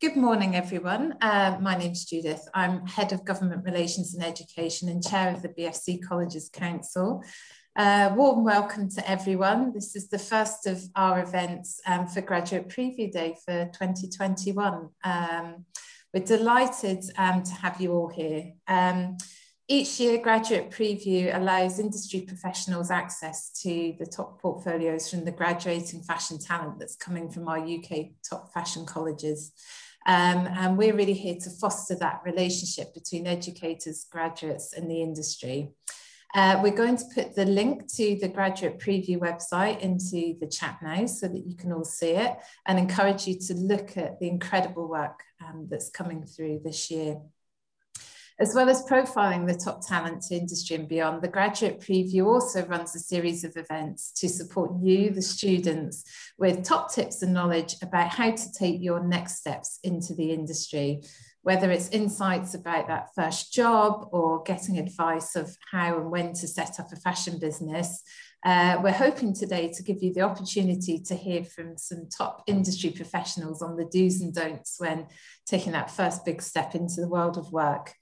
Good morning, everyone. Uh, my name's Judith. I'm Head of Government Relations and Education and Chair of the BFC Colleges Council. Uh, warm welcome to everyone. This is the first of our events um, for Graduate Preview Day for 2021. Um, we're delighted um, to have you all here. Um, each year, Graduate Preview allows industry professionals access to the top portfolios from the graduating fashion talent that's coming from our UK top fashion colleges. Um, and we're really here to foster that relationship between educators, graduates and the industry. Uh, we're going to put the link to the graduate preview website into the chat now so that you can all see it and encourage you to look at the incredible work um, that's coming through this year. As well as profiling the top talent to industry and beyond, the Graduate Preview also runs a series of events to support you, the students, with top tips and knowledge about how to take your next steps into the industry, whether it's insights about that first job or getting advice of how and when to set up a fashion business. Uh, we're hoping today to give you the opportunity to hear from some top industry professionals on the do's and don'ts when taking that first big step into the world of work.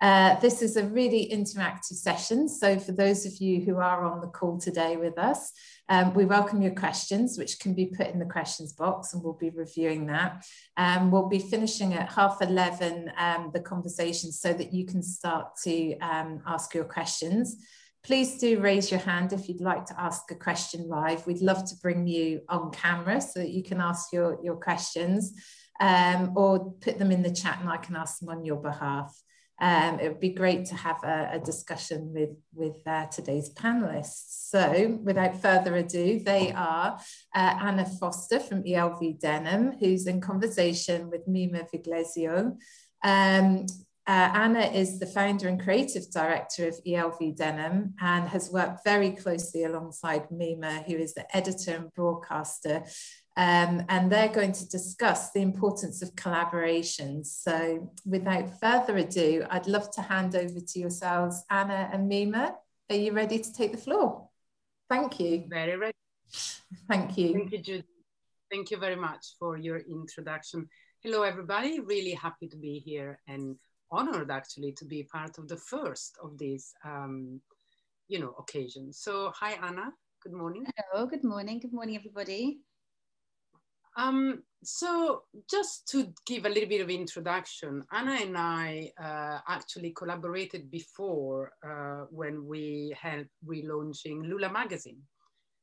Uh, this is a really interactive session. So for those of you who are on the call today with us, um, we welcome your questions, which can be put in the questions box and we'll be reviewing that. Um, we'll be finishing at half 11 um, the conversation so that you can start to um, ask your questions. Please do raise your hand if you'd like to ask a question live. We'd love to bring you on camera so that you can ask your, your questions um, or put them in the chat and I can ask them on your behalf. Um, it would be great to have a, a discussion with, with uh, today's panelists. So without further ado, they are uh, Anna Foster from ELV Denim, who's in conversation with Mimma Viglezio. Um, uh, Anna is the founder and creative director of ELV Denim and has worked very closely alongside Mimma, who is the editor and broadcaster um, and they're going to discuss the importance of collaboration. So without further ado, I'd love to hand over to yourselves, Anna and Mimma. Are you ready to take the floor? Thank you. Very ready. Thank you. Thank you, Judy. Thank you very much for your introduction. Hello, everybody. Really happy to be here and honored actually to be part of the first of these, um, you know, occasions. So hi, Anna. Good morning. Hello, good morning. Good morning, everybody. Um, so just to give a little bit of introduction, Anna and I uh, actually collaborated before uh, when we helped relaunching Lula magazine.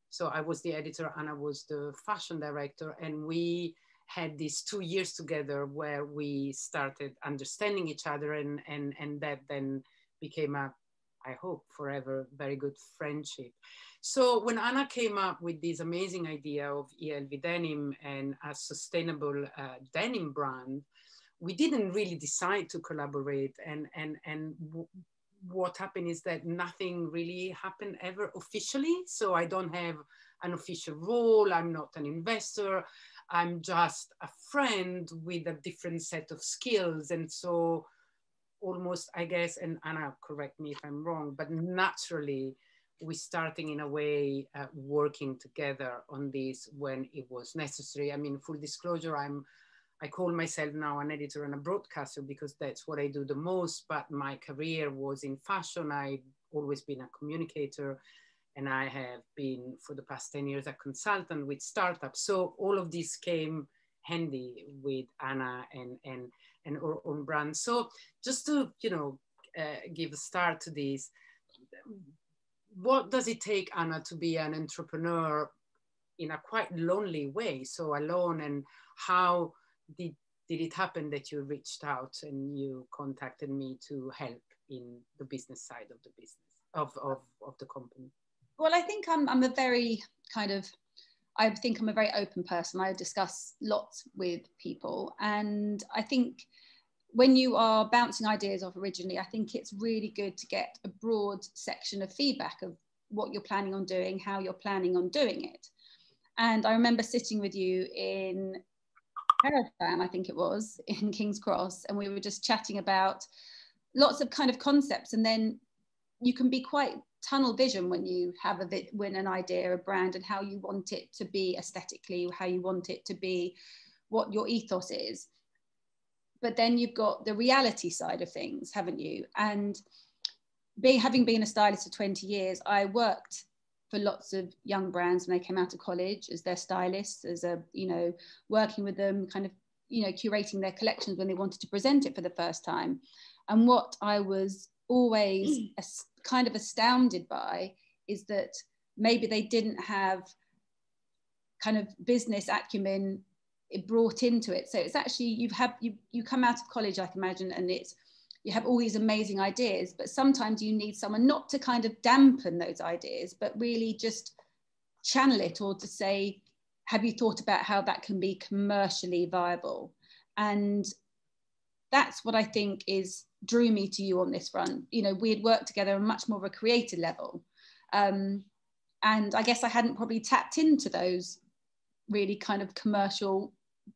So I was the editor, Anna was the fashion director, and we had these two years together where we started understanding each other and, and, and that then became a, I hope, forever very good friendship. So when Anna came up with this amazing idea of ELV denim and a sustainable uh, denim brand, we didn't really decide to collaborate. And, and, and what happened is that nothing really happened ever officially. So I don't have an official role. I'm not an investor. I'm just a friend with a different set of skills. And so almost, I guess, and Anna, correct me if I'm wrong, but naturally, we starting in a way uh, working together on this when it was necessary. I mean, full disclosure, I'm I call myself now an editor and a broadcaster because that's what I do the most. But my career was in fashion. I've always been a communicator, and I have been for the past ten years a consultant with startups. So all of this came handy with Anna and and and our own brand. So just to you know uh, give a start to this what does it take, Anna, to be an entrepreneur in a quite lonely way, so alone, and how did did it happen that you reached out and you contacted me to help in the business side of the business of, of, of the company? Well, I think I'm, I'm a very kind of, I think I'm a very open person. I discuss lots with people. And I think when you are bouncing ideas off originally, I think it's really good to get a broad section of feedback of what you're planning on doing, how you're planning on doing it. And I remember sitting with you in Paradigm, I think it was, in King's Cross, and we were just chatting about lots of kind of concepts. And then you can be quite tunnel vision when you have a when an idea, a brand, and how you want it to be aesthetically, how you want it to be, what your ethos is but then you've got the reality side of things, haven't you? And be, having been a stylist for 20 years, I worked for lots of young brands when they came out of college as their stylists, as a, you know, working with them, kind of, you know, curating their collections when they wanted to present it for the first time. And what I was always kind of astounded by is that maybe they didn't have kind of business acumen brought into it. So it's actually you've had you you come out of college, I can imagine, and it's you have all these amazing ideas, but sometimes you need someone not to kind of dampen those ideas, but really just channel it or to say, have you thought about how that can be commercially viable? And that's what I think is drew me to you on this front. You know, we had worked together on much more of a creative level. Um, and I guess I hadn't probably tapped into those really kind of commercial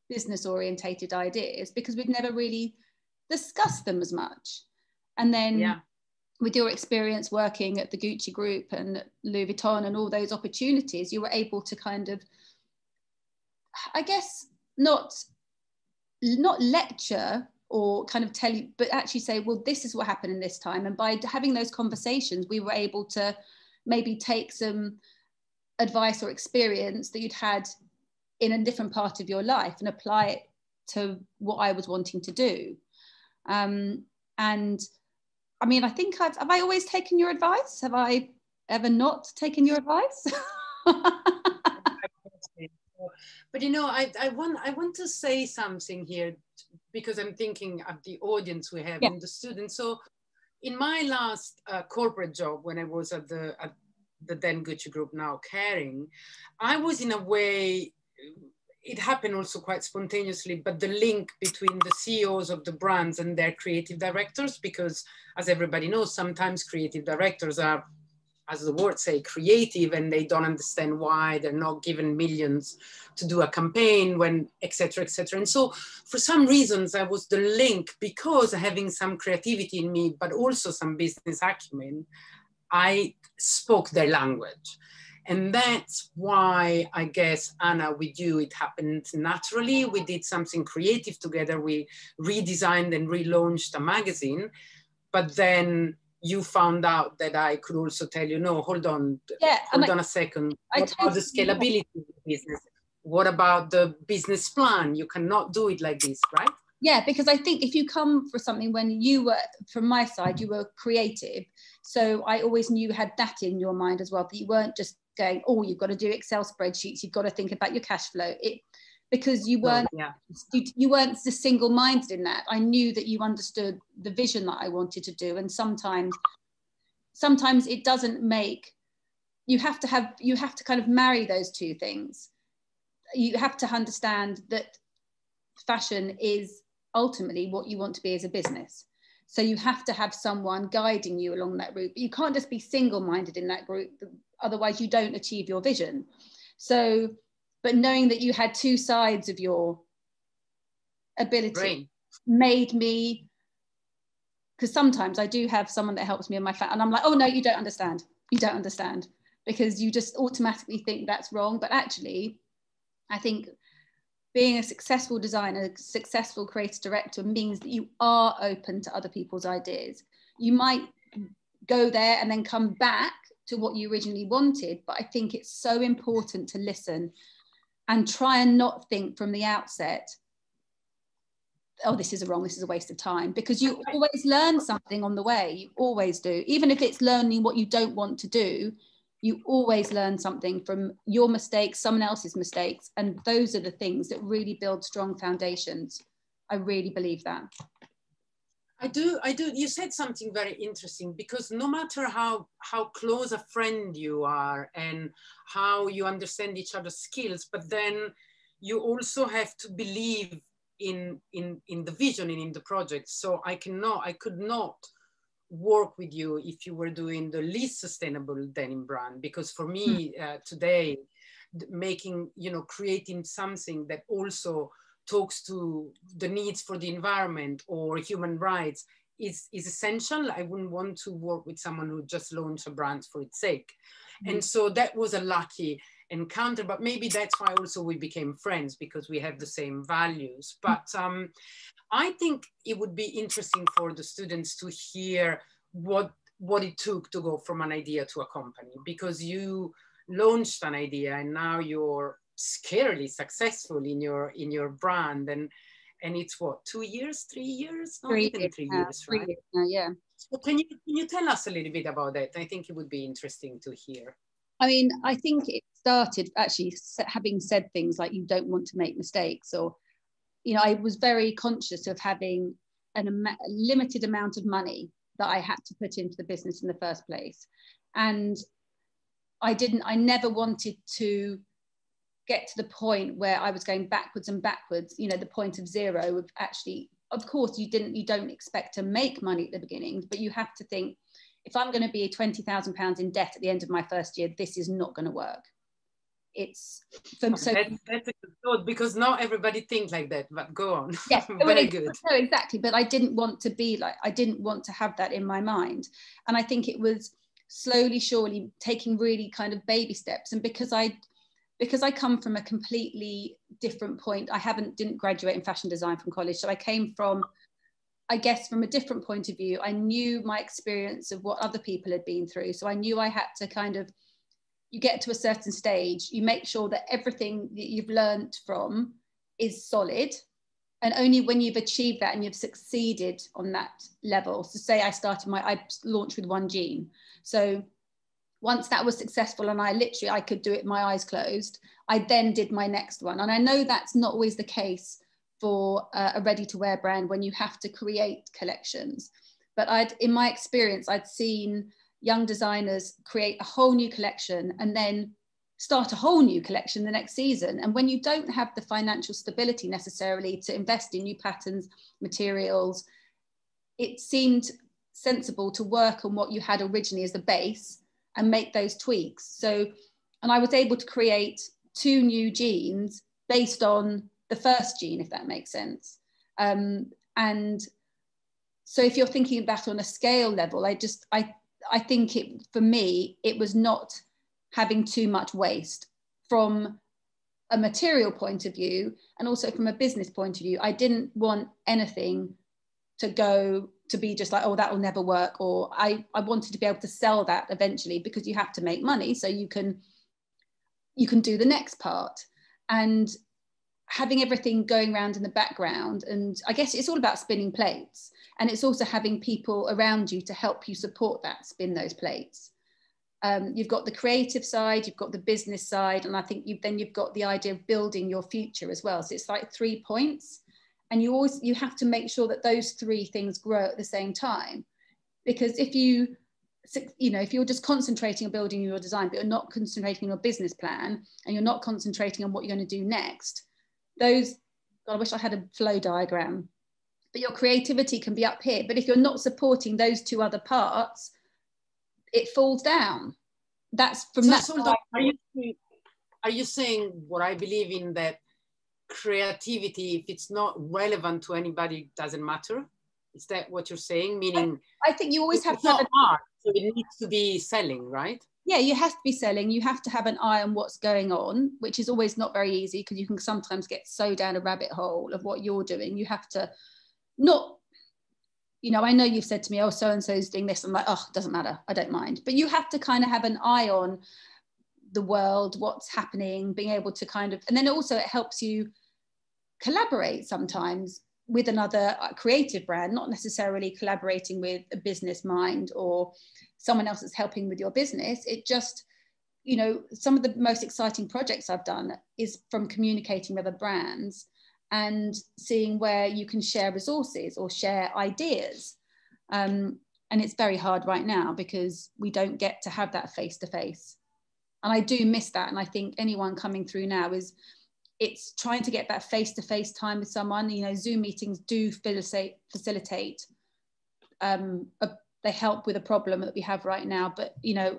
business orientated ideas because we'd never really discussed them as much. And then yeah. with your experience working at the Gucci Group and Louis Vuitton and all those opportunities, you were able to kind of, I guess, not not lecture or kind of tell you, but actually say, well, this is what happened in this time. And by having those conversations, we were able to maybe take some advice or experience that you'd had in a different part of your life and apply it to what I was wanting to do. Um, and I mean, I think I've, have I always taken your advice? Have I ever not taken your advice? but you know, I, I want I want to say something here because I'm thinking of the audience we have yeah. and the students. So, in my last uh, corporate job, when I was at the at the then Gucci Group, now Kering, I was in a way it happened also quite spontaneously, but the link between the CEOs of the brands and their creative directors, because as everybody knows, sometimes creative directors are, as the word say, creative and they don't understand why they're not given millions to do a campaign when, etc., etc. And so for some reasons, I was the link because having some creativity in me, but also some business acumen, I spoke their language. And that's why I guess, Anna, with you, it happened naturally. We did something creative together. We redesigned and relaunched a magazine. But then you found out that I could also tell you, no, hold on, yeah, hold on a second. What about the scalability of the business? What about the business plan? You cannot do it like this, right? Yeah, because I think if you come for something when you were, from my side, you were creative. So I always knew you had that in your mind as well, that you weren't just going, oh, you've got to do Excel spreadsheets, you've got to think about your cash flow. It because you weren't oh, yeah. you, you weren't just single-minded in that. I knew that you understood the vision that I wanted to do, and sometimes sometimes it doesn't make you have to have you have to kind of marry those two things. You have to understand that fashion is ultimately what you want to be as a business. So you have to have someone guiding you along that route. But you can't just be single-minded in that group otherwise you don't achieve your vision so but knowing that you had two sides of your ability Brain. made me because sometimes I do have someone that helps me in my fat and I'm like oh no you don't understand you don't understand because you just automatically think that's wrong but actually I think being a successful designer, a successful creative director means that you are open to other people's ideas. You might go there and then come back to what you originally wanted. But I think it's so important to listen and try and not think from the outset, oh, this is a wrong, this is a waste of time, because you always learn something on the way. You always do. Even if it's learning what you don't want to do, you always learn something from your mistakes, someone else's mistakes. And those are the things that really build strong foundations. I really believe that. I do, I do. You said something very interesting because no matter how how close a friend you are and how you understand each other's skills, but then you also have to believe in in in the vision and in the project. So I cannot, I could not work with you if you were doing the least sustainable denim brand because for me hmm. uh, today, making you know creating something that also talks to the needs for the environment or human rights is, is essential. I wouldn't want to work with someone who just launched a brand for its sake. Mm-hmm. And so that was a lucky. Encounter but maybe that's why also we became friends because we have the same values but um, i think it would be interesting for the students to hear what what it took to go from an idea to a company because you launched an idea and now you're scarily successful in your in your brand. And and it's what two years three years? Not three even three years, three right? years now, yeah. So can you can you tell us a little bit about that? I think it would be interesting to hear. I mean i think it started actually having said things like you don't want to make mistakes or you know i was very conscious of having an a limited amount of money that i had to put into the business in the first place. And i didn't i never wanted to get to the point where I was going backwards and backwards, you know, the point of zero of actually, of course, you didn't, you don't expect to make money at the beginning, but you have to think, if I'm going to be £20,000 in debt at the end of my first year, this is not going to work. It's from, so that's, that's a good thought because not everybody thinks like that, but go on. Yes, very good. No, exactly. But I didn't want to be like, I didn't want to have that in my mind. And I think it was slowly, surely taking really kind of baby steps. And because I, because I come from a completely different point, I haven't didn't graduate in fashion design from college. So I came from, I guess, from a different point of view. I knew my experience of what other people had been through. So I knew I had to kind of, you get to a certain stage, you make sure that everything that you've learned from is solid. And only when you've achieved that and you've succeeded on that level. So say I started my, I launched with one jean. So once that was successful and I literally I could do it my eyes closed, I then did my next one. And I know that's not always the case for uh, a ready to wear brand when you have to create collections. But I'd in my experience, I'd seen young designers create a whole new collection and then start a whole new collection the next season. And when you don't have the financial stability necessarily to invest in new patterns, materials, it seemed sensible to work on what you had originally as the base and make those tweaks. So, and I was able to create two new jeans based on the first jean, if that makes sense. Um, and so if you're thinking about on a scale level, I just, I, I think it, for me, it was not having too much waste from a material point of view and also from a business point of view. I didn't want anything to go to be just like oh that will never work or I, I wanted to be able to sell that eventually because you have to make money so you can you can do the next part. And having everything going around in the background and i guess it's all about spinning plates and it's also having people around you to help you support that spin those plates. Um, you've got the creative side you've got the business side and i think you've then you've got the idea of building your future as well. So it's like three points and you always you have to make sure that those three things grow at the same time. Because if you you know if you're just concentrating on building your design but you're not concentrating on your business plan and you're not concentrating on what you're going to do next those God, i wish i had a flow diagram. But your creativity can be up here. But if you're not supporting those two other parts it falls down. That's from so, that so are you are you saying what i believe in that creativity, if it's not relevant to anybody, doesn't matter? Is that what you're saying? Meaning, I, I think you always have to have an art, so it needs to be selling, right? Yeah, you have to be selling. You have to have an eye on what's going on, which is always not very easy because you can sometimes get so down a rabbit hole of what you're doing. You have to not, you know, I know you've said to me, oh, so and so's doing this. I'm like, oh, it doesn't matter. I don't mind. But you have to kind of have an eye on the world, what's happening, being able to kind of, and then also it helps you collaborate sometimes with another uh, creative brand, not necessarily collaborating with a business mind or someone else that's helping with your business. It just, you know, some of the most exciting projects I've done is from communicating with other brands and seeing where you can share resources or share ideas. Um, and it's very hard right now because we don't get to have that face to face and I do miss that. And I think anyone coming through now is it's trying to get that face-to-face time with someone. You know, Zoom meetings do facilitate facilitate. Um, a, they help with a problem that we have right now. But you know,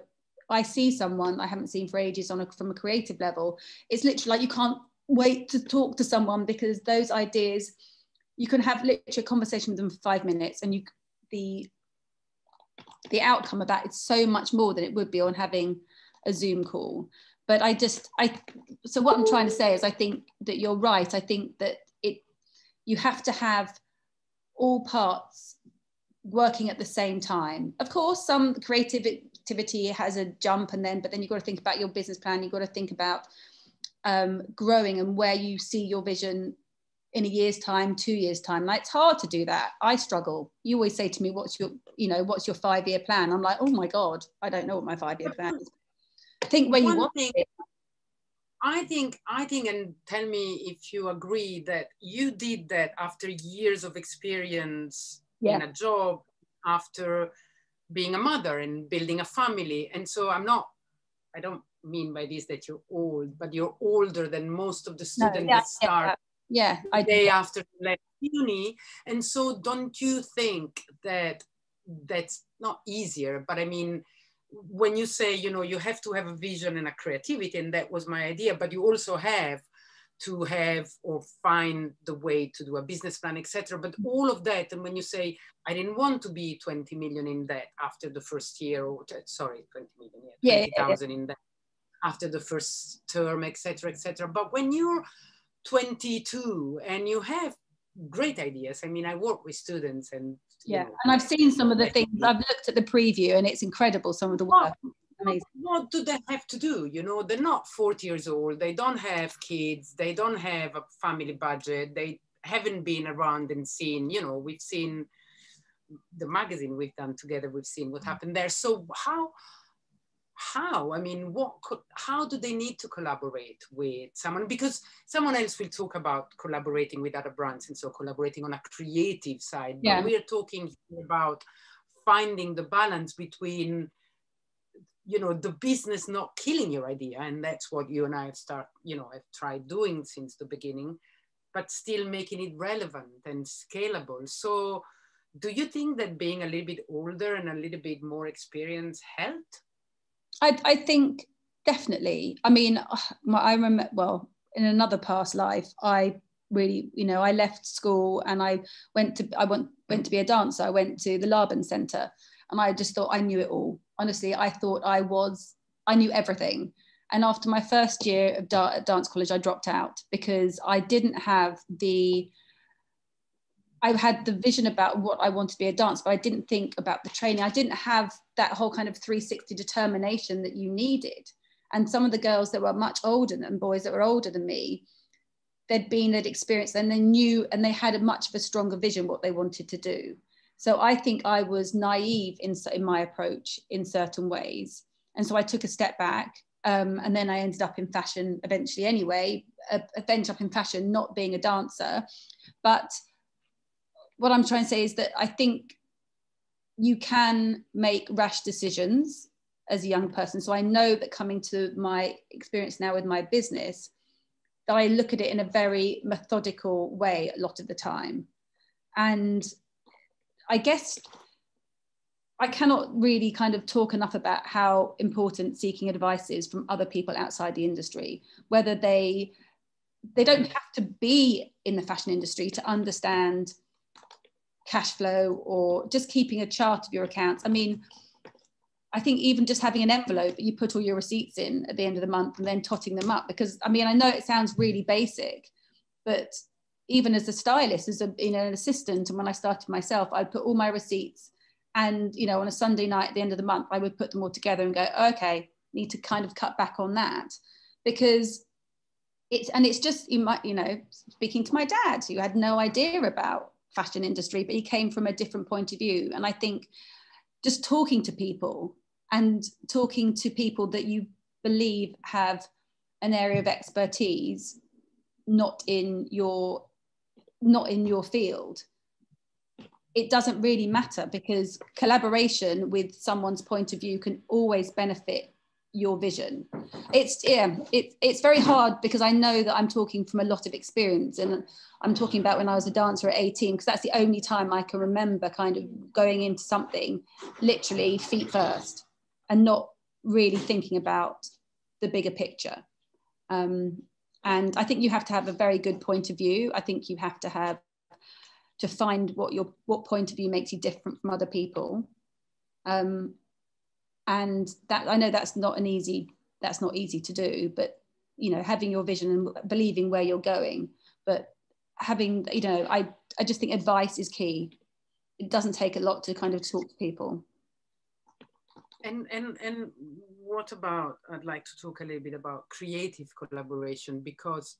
I see someone I haven't seen for ages on a, from a creative level. It's literally like you can't wait to talk to someone because those ideas you can have literally a conversation with them for five minutes and you the the outcome of that is so much more than it would be on having a Zoom call. but I just I so what I'm trying to say is I think that you're right. I think that it you have to have all parts working at the same time. Of course, some creative activity has a jump and then, but then you've got to think about your business plan. You've got to think about um, growing and where you see your vision in a year's time, two years time. Like it's hard to do that. I struggle. You always say to me, "What's your, you know, what's your five-year plan?" I'm like, "Oh my god, I don't know what my five-year plan is." Think where you want thing, it. I think, I think, and tell me if you agree that you did that after years of experience yeah. in a job, after being a mother and building a family. And so I'm not, I don't mean by this that you're old, but you're older than most of the students no, yeah, that start yeah, yeah. day after left uni. And so don't you think that that's not easier, but I mean, when you say, you know, you have to have a vision and a creativity, and that was my idea, but you also have to have or find the way to do a business plan, etc. But mm-hmm. all of that, and when you say, I didn't want to be 20 million in debt after the first year, or sorry, 20 million, yeah, 20,000 yeah, yeah. in debt after the first term, etc., etc. But when you're 22 and you have great ideas, I mean, I work with students and yeah, know, and I've seen some of the things. I've looked at the preview, and it's incredible. Some of the work. Amazing. What do they have to do? You know, they're not 40 years old. They don't have kids. They don't have a family budget. They haven't been around and seen. You know, we've seen the magazine we've done together. We've seen what mm. happened there. So how? How? I mean, what? Could, how do they need to collaborate with someone? Because someone else will talk about collaborating with other brands, and so collaborating on a creative side. Yeah. But we're talking about finding the balance between you know the business not killing your idea and that's what you and i have start you know have tried doing since the beginning but still making it relevant and scalable so do you think that being a little bit older and a little bit more experienced helped i, I think definitely. I mean i remember well in another past life i really you know i left school and i went to i went went to be a dancer. I went to the laban center and i just thought i knew it all. Honestly, I thought I was, I knew everything. And after my first year of da- dance college, I dropped out because I didn't have the, I had the vision about what I wanted to be a dancer, but I didn't think about the training. I didn't have that whole kind of 360 determination that you needed. And some of the girls that were much older than boys that were older than me, they'd been, they'd experienced, and they knew, and they had a much of a stronger vision what they wanted to do. So I think I was naive in, in my approach in certain ways. And so I took a step back um, and then I ended up in fashion eventually anyway, uh, ended up in fashion, not being a dancer. But what I'm trying to say is that I think you can make rash decisions as a young person. So I know that coming to my experience now with my business, that I look at it in a very methodical way a lot of the time. And I guess I cannot really kind of talk enough about how important seeking advice is from other people outside the industry, whether they they don't have to be in the fashion industry to understand cash flow or just keeping a chart of your accounts. I mean, I think even just having an envelope, that you put all your receipts in at the end of the month and then totting them up. Because I mean, I know it sounds really basic, but even as a stylist, as a you know an assistant, and when I started myself, I'd put all my receipts, and you know on a Sunday night at the end of the month, I would put them all together and go, okay, need to kind of cut back on that, because it's and it's just you might you know speaking to my dad, who had no idea about fashion industry, but he came from a different point of view, and I think just talking to people and talking to people that you believe have an area of expertise not in your not in your field it doesn't really matter because collaboration with someone's point of view can always benefit your vision it's yeah it, it's very hard because i know that i'm talking from a lot of experience and i'm talking about when i was a dancer at 18 because that's the only time i can remember kind of going into something literally feet first and not really thinking about the bigger picture um, and I think you have to have a very good point of view. I think you have to have to find what your what point of view makes you different from other people. Um, and that I know that's not an easy that's not easy to do but you know having your vision and believing where you're going but having you know i i just think advice is key. It doesn't take a lot to kind of talk to people. And and and what about i'd like to talk a little bit about creative collaboration because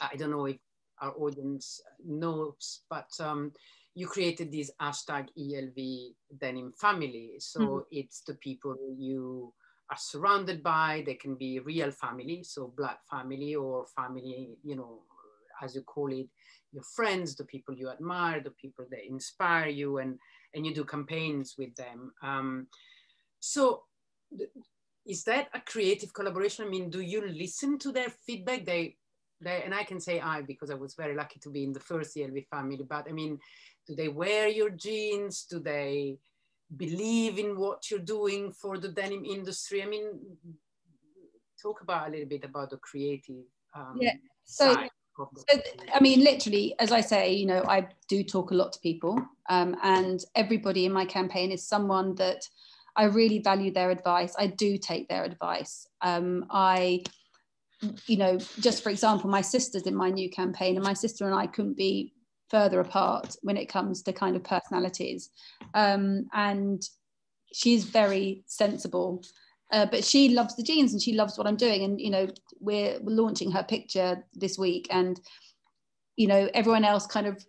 i don't know if our audience knows but um, you created this hashtag elv denim family. So mm-hmm. it's the people you are surrounded by. They can be real family so blood family or family you know as you call it your friends the people you admire the people that inspire you and and you do campaigns with them. Um, so is that a creative collaboration? I mean do you listen to their feedback? They they and i can say i because i was very lucky to be in the first elv family but i mean do they wear your jeans do they believe in what you're doing for the denim industry i mean talk about a little bit about the creative um, yeah so so, I mean, literally, as I say, you know, I do talk a lot to people, um, and everybody in my campaign is someone that I really value their advice. I do take their advice. Um, I, you know, just for example, my sister's in my new campaign, and my sister and I couldn't be further apart when it comes to kind of personalities. Um, and she's very sensible. Uh, but she loves the jeans and she loves what I'm doing. And, you know, we're, we're launching her picture this week. And, you know, everyone else kind of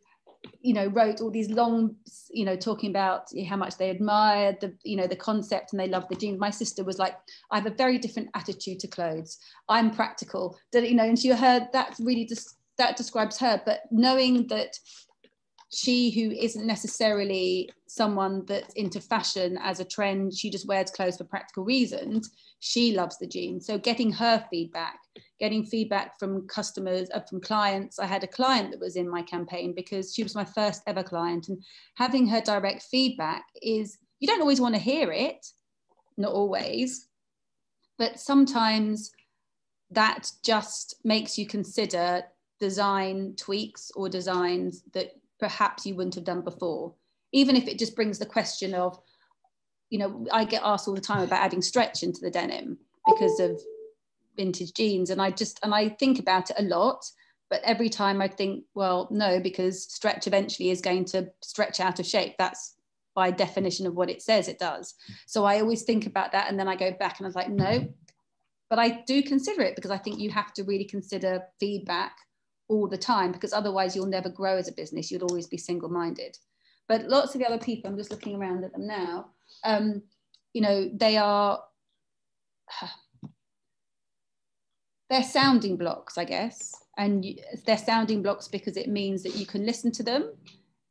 you know wrote all these long you know talking about how much they admired the you know the concept and they loved the jeans. My sister was like i have a very different attitude to clothes. I'm practical. That you know and she heard that really just that describes her. But knowing that she who isn't necessarily someone that's into fashion as a trend she just wears clothes for practical reasons she loves the jeans so getting her feedback getting feedback from customers uh, from clients. I had a client that was in my campaign because she was my first ever client and having her direct feedback is you don't always want to hear it not always but sometimes that just makes you consider design tweaks or designs that perhaps you wouldn't have done before even if it just brings the question of you know i get asked all the time about adding stretch into the denim because of vintage jeans and i just and i think about it a lot but every time i think well no because stretch eventually is going to stretch out of shape that's by definition of what it says it does so i always think about that and then i go back and i was like no but i do consider it because i think you have to really consider feedback all the time because otherwise you'll never grow as a business. You'll always be single minded. But lots of the other people, I'm just looking around at them now, um, you know, they are, they're sounding blocks, I guess. And they're sounding blocks because it means that you can listen to them.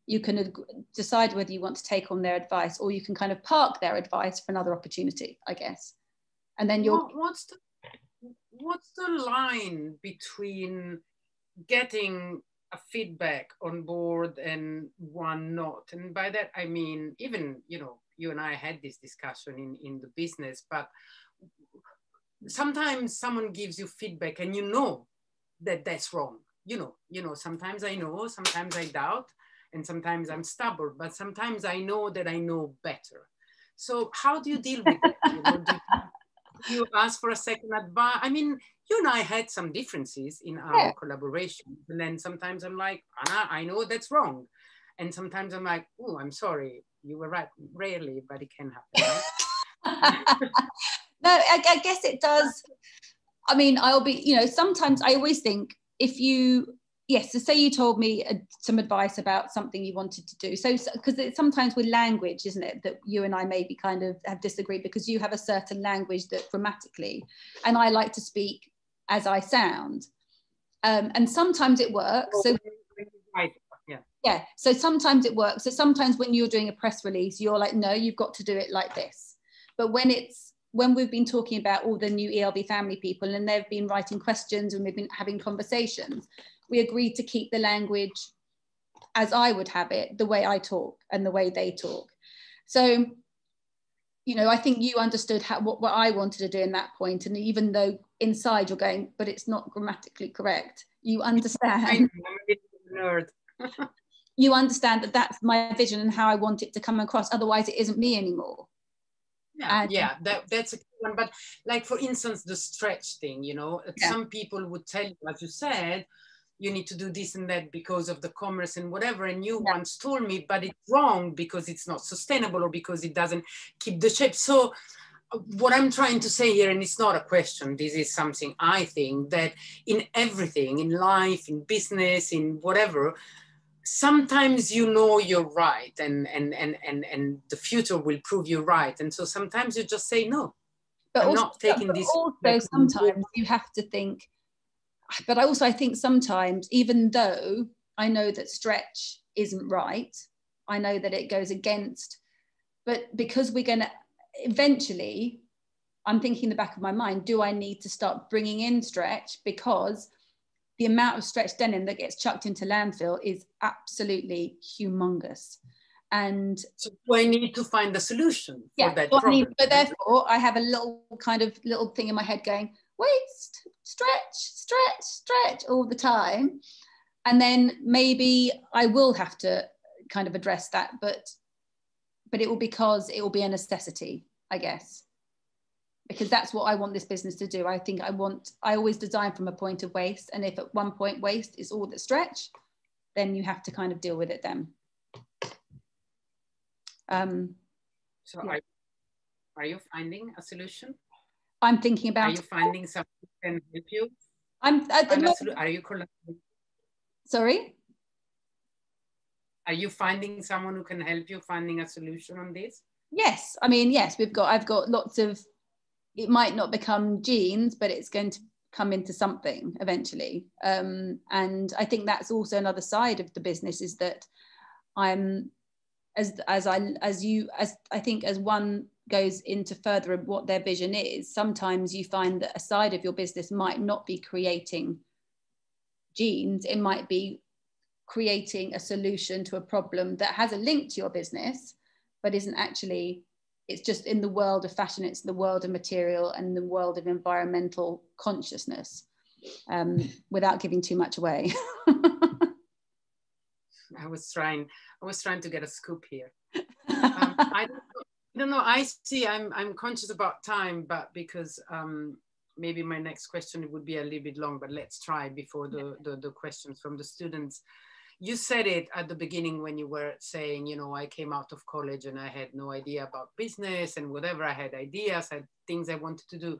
You can decide whether you want to take on their advice or you can kind of park their advice for another opportunity, I guess. And then you're. What's the, what's the line between getting a feedback on board and one not. And by that, I mean, even, you know, you and I had this discussion in, in the business, but sometimes someone gives you feedback and you know that that's wrong. You know, you know, sometimes I know, sometimes I doubt, and sometimes I'm stubborn, but sometimes I know that I know better. So how do you deal with it? You know, do you ask for a second advice? I mean, you and I had some differences in our yeah. collaboration. And then sometimes I'm like, Anna, I know that's wrong. And sometimes I'm like, oh, I'm sorry, you were right. Rarely, but it can happen. Right? no, I, I guess it does. I mean, I'll be, you know, sometimes I always think if you yes so say you told me uh, some advice about something you wanted to do so because so, sometimes with language isn't it that you and i maybe kind of have disagreed because you have a certain language that grammatically and i like to speak as I sound. Um, and sometimes it works. So, yeah. yeah. So sometimes it works. So sometimes when you're doing a press release, you're like, no, you've got to do it like this. But when it's when we've been talking about all the new ELV family people and they've been writing questions and we've been having conversations, we agreed to keep the language as I would have it, the way I talk and the way they talk. So, you know, I think you understood how, what, what I wanted to do in that point. And even though inside you're going, but it's not grammatically correct. You understand. nerd. You understand that that's my vision and how I want it to come across. Otherwise, it isn't me anymore. Yeah, and, yeah, that, that's a good one, but like for instance, the stretch thing, you know, yeah. some people would tell you, as you said, you need to do this and that because of the commerce and whatever. And you yeah. once told me, but it's wrong because it's not sustainable or because it doesn't keep the shape. So what I'm trying to say here, and it's not a question, this is something I think that in everything, in life, in business, in whatever, sometimes you know you're right and, and, and, and, and the future will prove you right. And so sometimes you just say no. But I'm also, not taking but this. Also, sometimes you have to think, but also I think sometimes even though I know that stretch isn't right, I know that it goes against, but because we're going to eventually, I'm thinking in the back of my mind, do I need to start bringing in stretch because the amount of stretched denim that gets chucked into landfill is absolutely humongous. And so I need to find a solution yeah, for that so problem. Need, but therefore, I have a little kind of little thing in my head going, waste, stretch, stretch, stretch all the time. And then maybe I will have to kind of address that, but but it will because it will be a necessity, I guess. Because that's what I want this business to do. I think I want, I always design from a point of waste. And if at one point waste is all that stretch, then you have to kind of deal with it then. Um, so yeah. are, are you finding a solution? I'm thinking about. Are you finding someone who can help you? I'm. At the moment, are you collaborating? Sorry. Are you finding someone who can help you finding a solution on this? Yes, I mean yes. We've got. I've got lots of. It might not become jeans, but it's going to come into something eventually. Um, and I think that's also another side of the business is that I'm as as I as you as I think as one goes into further what their vision is, sometimes you find that a side of your business might not be creating jeans. it might be creating a solution to a problem that has a link to your business, but isn't actually, it's just in the world of fashion, it's the world of material and the world of environmental consciousness um, without giving too much away. I was trying, I was trying to get a scoop here. Um, I, don't I don't know. I see. I'm I'm conscious about time, but because um, maybe my next question would be a little bit long, but let's try before the, the, the questions from the students. You said it at the beginning when you were saying, you know, I came out of college and I had no idea about business and whatever. I had ideas, I had things I wanted to do.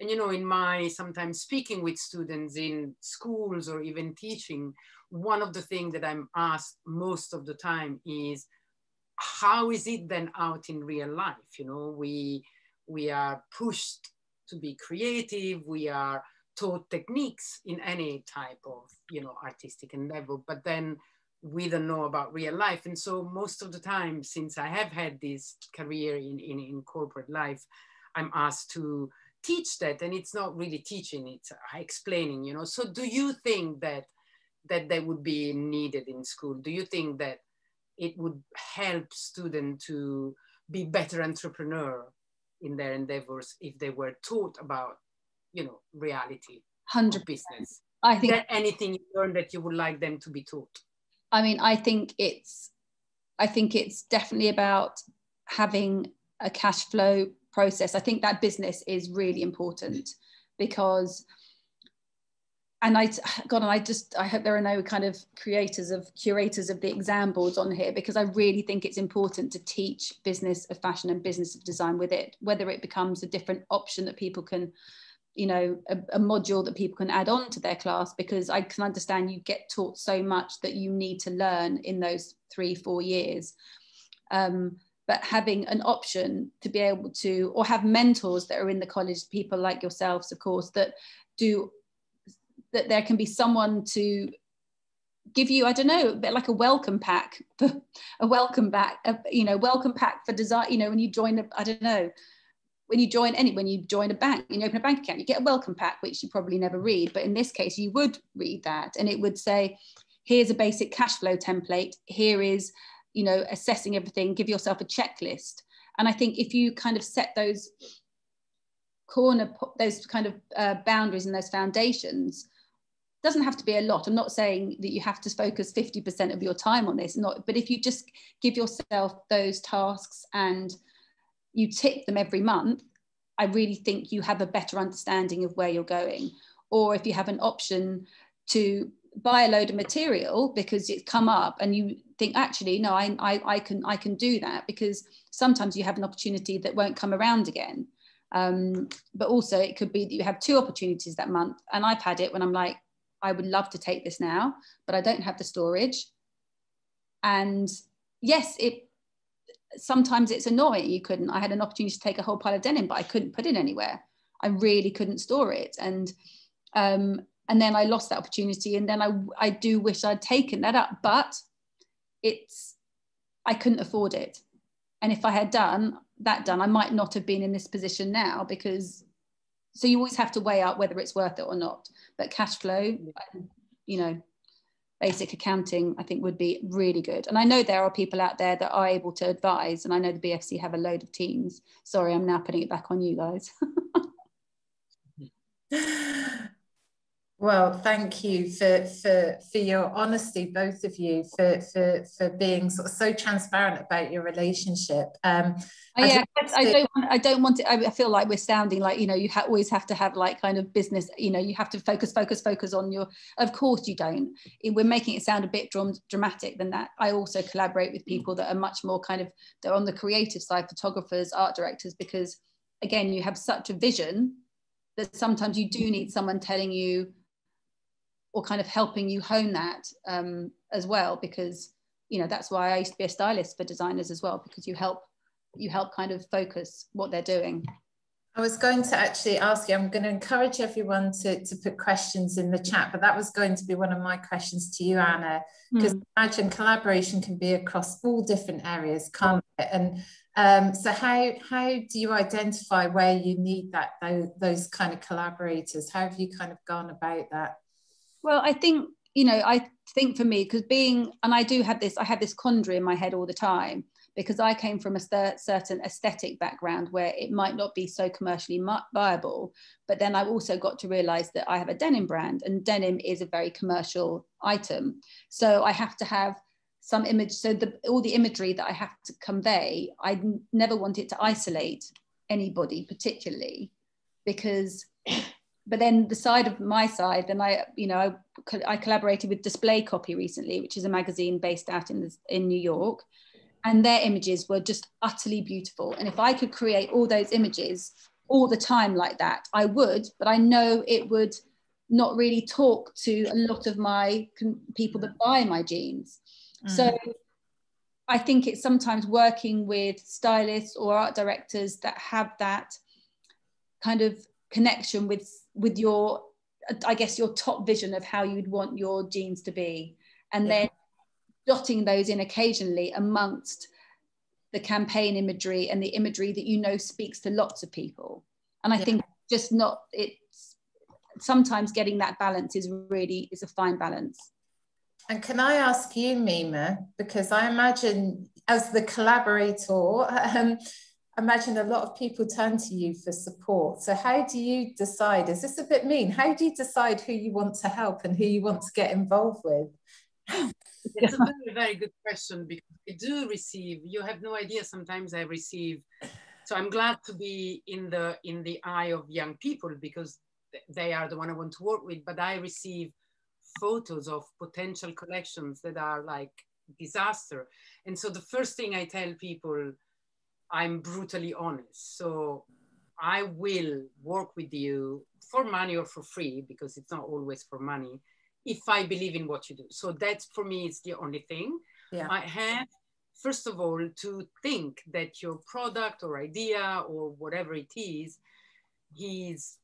And, you know, in my sometimes speaking with students in schools or even teaching, one of the things that I'm asked most of the time is, how is it then out in real life? You know, we we are pushed to be creative. We are taught techniques in any type of you know artistic endeavor, but then we don't know about real life. And so most of the time, since I have had this career in, in, in corporate life, I'm asked to teach that and it's not really teaching it's uh, explaining you know so do you think that that that would be needed in school do you think that it would help students to be better entrepreneur in their endeavors if they were taught about you know reality 100 business. I think anything you learned that you would like them to be taught? I mean i think it's i think it's definitely about having a cash flow process. I think that business is really important because and I, God, and I just, I hope there are no kind of creators of curators of the exam boards on here because I really think it's important to teach business of fashion and business of design with it, whether it becomes a different option that people can, you know, a, a module that people can add on to their class because I can understand you get taught so much that you need to learn in those three, four years. Um, but having an option to be able to, or have mentors that are in the college, people like yourselves, of course, that do that there can be someone to give you i don't know a bit like a welcome pack a welcome back a, you know welcome pack for design you know when you join I don't know when you join any when you join a bank and you open a bank account you get a welcome pack which you probably never read but in this case you would read that. And it would say here's a basic cash flow template. Here is you know assessing everything. Give yourself a checklist. And i think if you kind of set those corner those kind of uh, boundaries and those foundations doesn't have to be a lot. I'm not saying that you have to focus 50% of your time on this, not, but if you just give yourself those tasks and you tick them every month, I really think you have a better understanding of where you're going. Or if you have an option to buy a load of material because it's come up and you think actually no I, I, I can I can do that because sometimes you have an opportunity that won't come around again. Um, but also it could be that you have two opportunities that month. And I've had it when I'm like I would love to take this now but I don't have the storage. And yes it sometimes it's annoying you couldn't I had an opportunity to take a whole pile of denim but I couldn't put it anywhere I really couldn't store it and um, and then I lost that opportunity. And then I, I do wish I'd taken that up, but it's, I couldn't afford it. And if I had done that done, I might not have been in this position now because, so you always have to weigh up whether it's worth it or not. But cash flow, you know, basic accounting, I think would be really good. And I know there are people out there that are able to advise, and I know the BFC have a load of teams. Sorry, I'm now putting it back on you guys. Well, thank you for, for, for your honesty, both of you, for, for, for being sort of so transparent about your relationship. Um, oh, yeah, I, I, don't want, I don't want to, I feel like we're sounding like, you know, you ha- always have to have like kind of business, you know, you have to focus, focus, focus on your, of course you don't. We're making it sound a bit dram- dramatic than that. I also collaborate with people that are much more kind of, they're on the creative side, photographers, art directors, because again, you have such a vision that sometimes you do need someone telling you, or kind of helping you hone that um, as well because you know that's why I used to be a stylist for designers as well because you help you help kind of focus what they're doing. I was going to actually ask you, I'm going to encourage everyone to, to put questions in the chat, but that was going to be one of my questions to you, Anna, because mm. imagine collaboration can be across all different areas, can't it? And um, so how, how do you identify where you need that, those, those kind of collaborators? How have you kind of gone about that? Well, I think, you know, I think for me, because being, and I do have this, I have this quandary in my head all the time because I came from a certain aesthetic background where it might not be so commercially viable. But then I've also got to realize that I have a denim brand and denim is a very commercial item. So I have to have some image. So the, all the imagery that I have to convey, I never want it to isolate anybody particularly because but then the side of my side, then I, you know, I, I, collaborated with Display Copy recently, which is a magazine based out in in New York, and their images were just utterly beautiful. And if I could create all those images all the time like that, I would. But I know it would not really talk to a lot of my people that buy my jeans. Mm. So I think it's sometimes working with stylists or art directors that have that kind of connection with with your i guess your top vision of how you'd want your jeans to be and yeah. then dotting those in occasionally amongst the campaign imagery and the imagery that you know speaks to lots of people and i yeah. think just not it's sometimes getting that balance is really is a fine balance and can i ask you Mimma because i imagine as the collaborator um, imagine a lot of people turn to you for support. So how do you decide? Is this a bit mean? How do you decide who you want to help and who you want to get involved with? It's a very, very good question because I do receive, you have no idea, sometimes I receive. So I'm glad to be in the in the eye of young people because they are the one I want to work with, but I receive photos of potential collections that are like disaster. And so the first thing I tell people I'm brutally honest. So I will work with you for money or for free because it's not always for money if I believe in what you do. So that's for me, it's the only thing. Yeah. I have, first of all, to think that your product or idea or whatever it is, is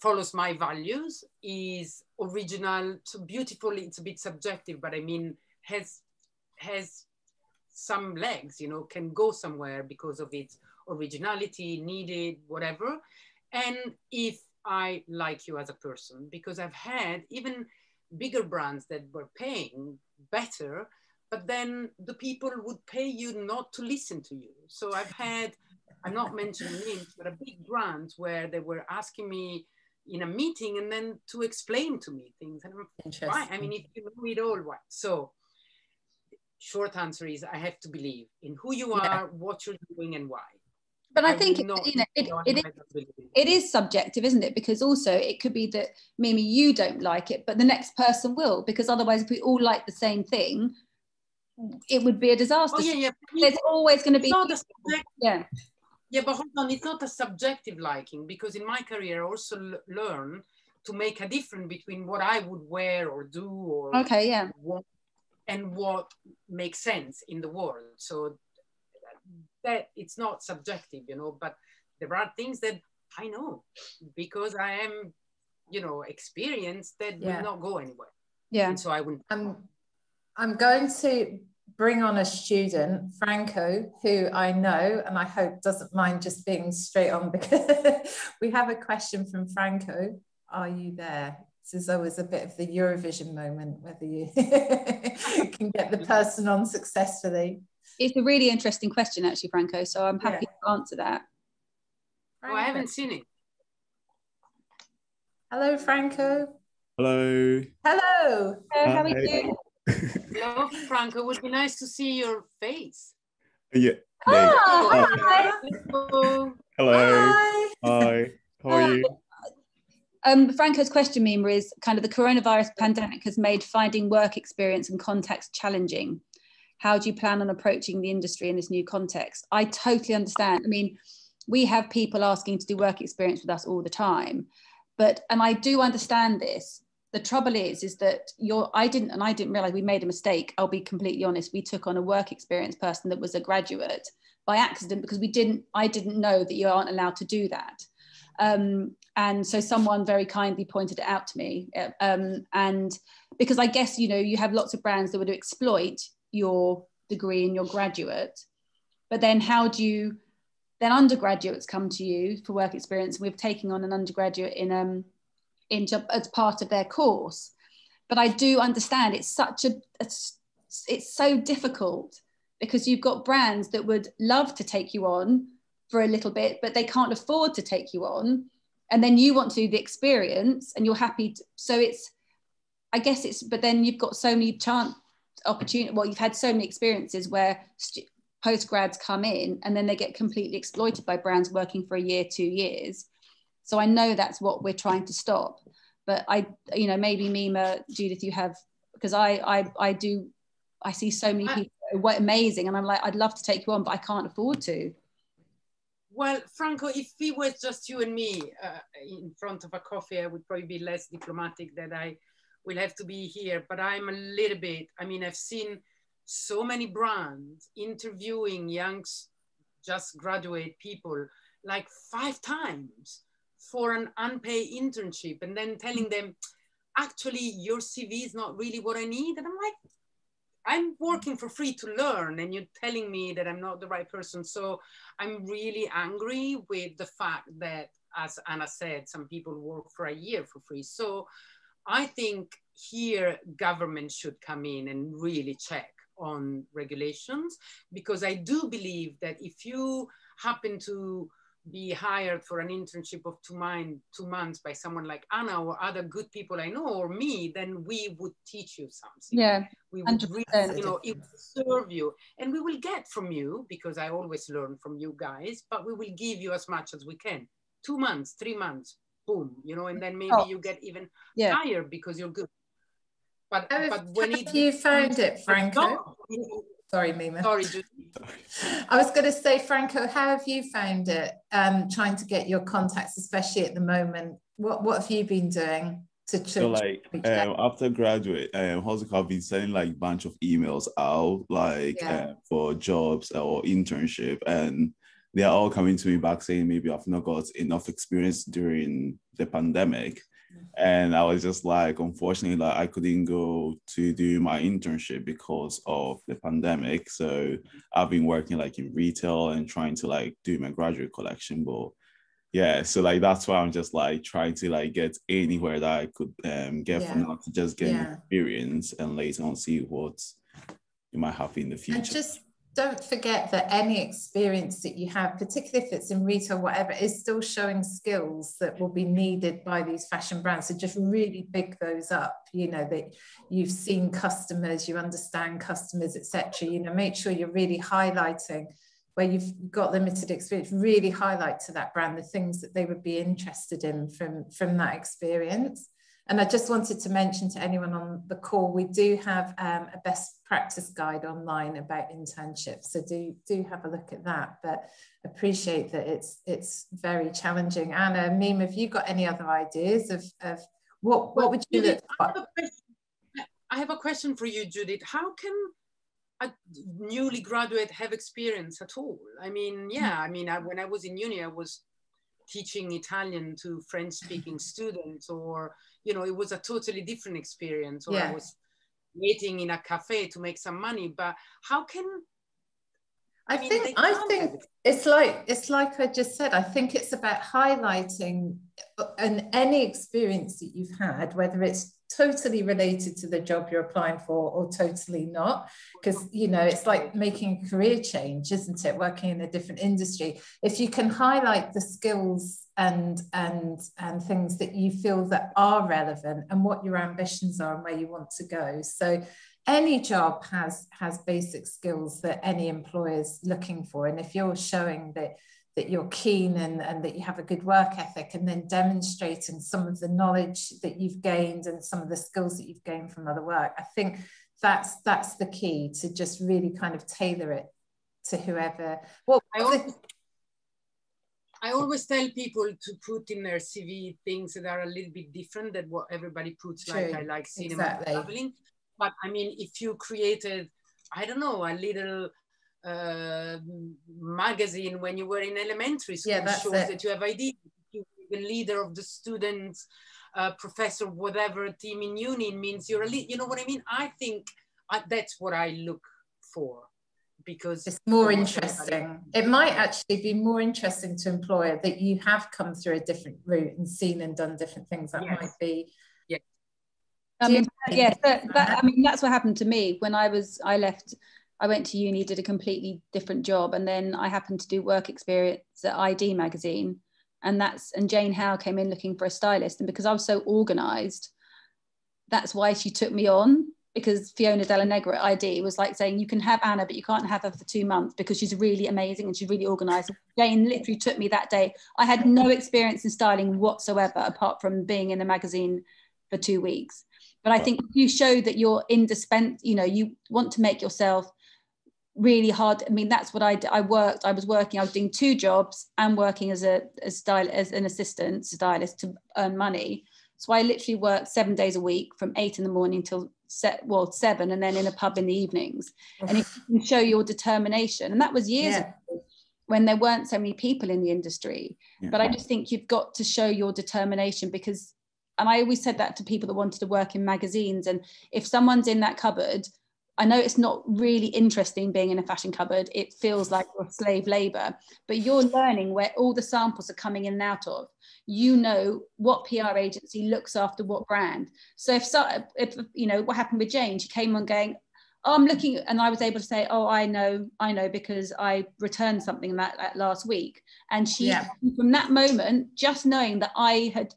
follows my values, is original, so beautiful, it's a bit subjective, but I mean, has has some legs, you know, can go somewhere because of its originality, needed, whatever. And if I like you as a person, because I've had even bigger brands that were paying better, but then the people would pay you not to listen to you. So I've had, I'm not mentioning names, but a big brand where they were asking me in a meeting and then to explain to me things. And I'm, right, I mean, if you know it all, what? So short answer is I have to believe in who you are, yeah. what you're doing, and why. but I, I think you know it, it, is, it is subjective, isn't it? Because also it could be that Mimma, you don't like it, but the next person will, because otherwise, if we all like the same thing, it would be a disaster. Oh, yeah, yeah. There's always going to be yeah. Yeah, but hold on, it's not a subjective liking because in my career I also learn to make a difference between what I would wear or do or okay, yeah, what, and what makes sense in the world. So that it's not subjective, you know, but there are things that I know because I am, you know, experienced that yeah. will not go anywhere. Yeah. And so I wouldn't. I'm, I'm going to bring on a student, Franco, who I know and I hope doesn't mind just being straight on because we have a question from Franco. Are you there? This is always a bit of the Eurovision moment, whether you can get the person on successfully. It's a really interesting question, actually, Franco. So I'm happy yeah. to answer that. Oh, I haven't seen it. Hello, Franco. Hello. Hello. Hello, how are you? Hello, Franco. It would be nice to see your face. Uh, yeah. Oh, hi. Oh. Hello. Hi. Hi. How are you? Um, Franco's question, Mimma, is kind of the coronavirus pandemic has made finding work experience and contacts challenging. How do you plan on approaching the industry in this new context? I totally understand. I mean, we have people asking to do work experience with us all the time, but and I do understand this the trouble is is that you're i didn't and i didn't realize we made a mistake i'll be completely honest we took on a work experience person that was a graduate by accident because we didn't i didn't know that you aren't allowed to do that um, and so someone very kindly pointed it out to me uh, um, and because i guess you know you have lots of brands that would exploit your degree and your graduate but then how do you then undergraduates come to you for work experience we're taking on an undergraduate in um, in as part of their course. But I do understand it's such a, it's, it's so difficult because you've got brands that would love to take you on for a little bit, but they can't afford to take you on. And then you want to do the experience and you're happy. To, so it's, I guess it's, but then you've got so many chance opportunity. Well, you've had so many experiences where st- post grads come in and then they get completely exploited by brands working for a year, two years. So I know that's what we're trying to stop. But I, you know, maybe Mimma, Judith, you have because I, I, I do, I see so many people what amazing, and I'm like, I'd love to take you on, but I can't afford to. Well, Franco, if it was just you and me uh, in front of a coffee, I would probably be less diplomatic that I will have to be here. But I'm a little bit, I mean, I've seen so many brands interviewing young, just graduate people like five times for an unpaid internship and then telling them, actually, your CV is not really what I need. And I'm like, I'm working for free to learn, and you're telling me that I'm not the right person. So I'm really angry with the fact that, as Anna said, some people work for a year for free. So I think here government should come in and really check on regulations because I do believe that if you happen to be hired for an internship of two, mind, two months by someone like Anna or other good people I know or me, then we would teach you something. Yeah, we would really, you know, it will serve you, and we will get from you because I always learn from you guys. But we will give you as much as we can. Two months, three months, boom, you know, and then maybe oh. you get even yeah. higher because you're good. But, but when it, you found it, Franco? Sorry, Mimma. Sorry, I was going to say, Franco, how have you found it um, trying to get your contacts, especially at the moment? What What have you been doing to? so, like, um, after graduate, um, I've been sending like a bunch of emails out, like yeah. uh, for jobs or internship, and they are all coming to me back saying maybe I've not got enough experience during the pandemic and I was just like, unfortunately, like I couldn't go to do my internship because of the pandemic. So I've been working like in retail and trying to like do my graduate collection, but yeah, so like that's why I'm just like trying to like get anywhere that I could um, get yeah. from now to just get yeah. experience and later on see what you might have in the future. And just don't forget that any experience that you have, particularly if it's in retail, whatever, is still showing skills that will be needed by these fashion brands. So just really big those up, you know, that you've seen customers, you understand customers, etc. You know, make sure you're really highlighting where you've got limited experience really highlight to that brand the things that they would be interested in from from that experience and I just wanted to mention to anyone on the call, we do have um, a best practice guide online about internships. So do, do have a look at that, but appreciate that it's, it's very challenging. Anna, Mimma, have you got any other ideas of, of what, what would you Judith, I have, I have a question for you, Judith. How can a newly graduate have experience at all? I mean, yeah, I mean, I, when I was in uni, I was teaching Italian to French speaking students or you know it was a totally different experience or yeah. i was waiting in a cafe to make some money but how can I, I mean, think I think it's like it's like I just said. I think it's about highlighting uh, and any experience that you've had, whether it's totally related to the job you're applying for or totally not. Because you know it's like making a career change isn't it? Working in a different industry. If you can highlight the skills and and and things that you feel that are relevant and what your ambitions are and where you want to go. So any job has has basic skills that any employer is looking for. And if you're showing that that you're keen and, and that you have a good work ethic and then demonstrating some of the knowledge that you've gained and some of the skills that you've gained from other work i think that's that's the key to just really kind of tailor it to whoever well I always, I always tell people to put in their cv things that are a little bit different than what everybody puts True. like i like cinema exactly. traveling but i mean if you created i don't know a little uh, magazine when you were in elementary school yeah, shows it. that you have ideas. You the leader of the students, uh, professor, whatever team in uni means you're a lead. You know what I mean? I think I, that's what I look for because it's more interesting. It might actually be more interesting to employer that you have come through a different route and seen and done different things. That yes. might be. Yeah. I mean, yeah, that, that, I mean, that's what happened to me when I was, I left I went to uni, did a completely different job, and then I happened to do work experience at i-D magazine, and that's and Jane How came in looking for a stylist, and because I was so organised, that's why she took me on. Because Fiona Della Negra at i-D was like saying, you can have Anna, but you can't have her for two months because she's really amazing and she's really organised. Jane literally took me that day. I had no experience in styling whatsoever, apart from being in a magazine for two weeks. But I think you show that you're indispensable, you know, you want to make yourself really hard. I mean, that's what I I worked. I was working. I was doing two jobs and working as a as style as an assistant stylist to earn money. So I literally worked seven days a week from eight in the morning till set well seven, and then in a pub in the evenings. And if you can show your determination, and that was years yeah. ago when there weren't so many people in the industry. Yeah. But I just think you've got to show your determination because. And I always said that to people that wanted to work in magazines. And if someone's in that cupboard I know it's not really interesting being in a fashion cupboard. It feels like you're slave labor, but you're learning where all the samples are coming in and out of. You know what PR agency looks after what brand. So if, so, if you know what happened with Jane, she came on going, oh, I'm looking, and I was able to say, oh, I know, I know because I returned something that, that last week. And she, yeah. from that moment, just knowing that I had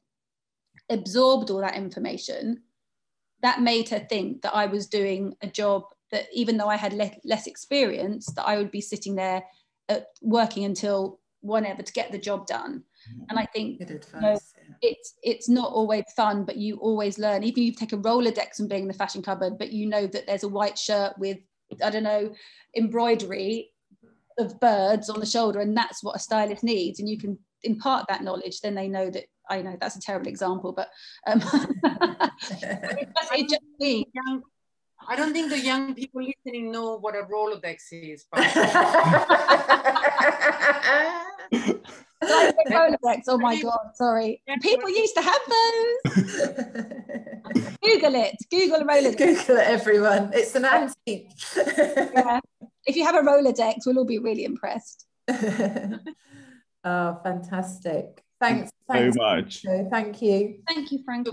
absorbed all that information that made her think that I was doing a job that even though I had le- less experience, that I would be sitting there at, uh, working until whenever to get the job done. And I think you know, it's it's not always fun, but you always learn. Even if you take a Rolodex and being in the fashion cupboard, but you know that there's a white shirt with I don't know embroidery of birds on the shoulder, and that's what a stylist needs, and you can impart that knowledge. Then they know that I know that's a terrible example, but um, it just means I don't think the young people listening know what a Rolodex is. But... Rolodex, oh my God, sorry. People used to have those. Google it, Google a Rolodex. Google it, everyone. It's an antique. yeah. If you have a Rolodex, we'll all be really impressed. oh, fantastic. Thanks, thanks so much. Franco. Thank you. Thank you, Franco.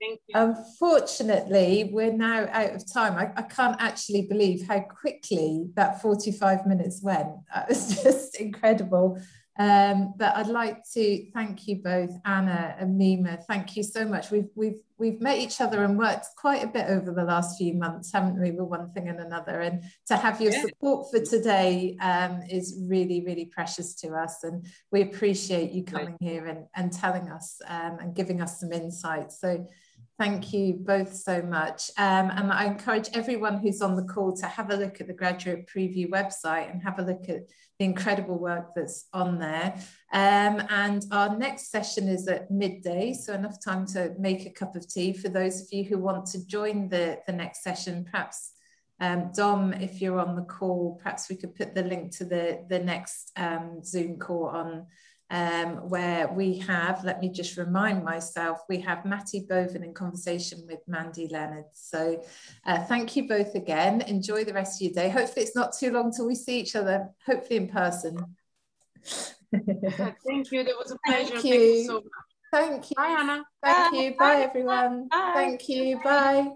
Thank you. Unfortunately, we're now out of time. I, I, can't actually believe how quickly that 45 minutes went. That was just incredible. Um, but I'd like to thank you both, Anna and Mimma. Thank you so much. We've we've we've met each other and worked quite a bit over the last few months, haven't we, with one thing and another. And to have your support for today um, is really, really precious to us. And we appreciate you coming here and, and telling us um, and giving us some insight. So Thank you both so much. Um, and I encourage everyone who's on the call to have a look at the graduate preview website and have a look at the incredible work that's on there. Um, and our next session is at midday, so enough time to make a cup of tea for those of you who want to join the, the next session. Perhaps um, Dom, if you're on the call, perhaps we could put the link to the, the next um, Zoom call on um, where we have, let me just remind myself, we have Matty Bovan in conversation with Mandi Lennard. So uh, thank you both again. Enjoy the rest of your day. Hopefully it's not too long till we see each other, hopefully in person. thank you. That was a pleasure. Thank you. Thank you so much. Thank you. Bye, Anna. Thank Bye. you. Bye, everyone. Bye. Thank you. Bye.